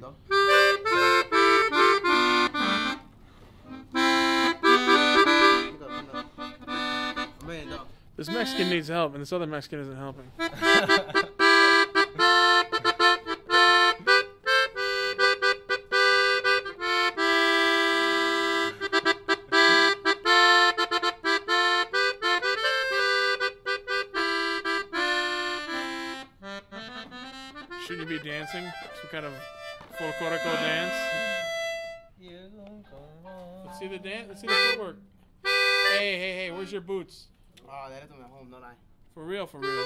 though. This Mexican needs help, and this other Mexican isn't helping. Should you be dancing? Some kind of folklorico dance? Let's see the dance. Let's see the footwork. Hey, hey, hey! Where's your boots? Ah, oh, they left them at home, don't I? For real, for real.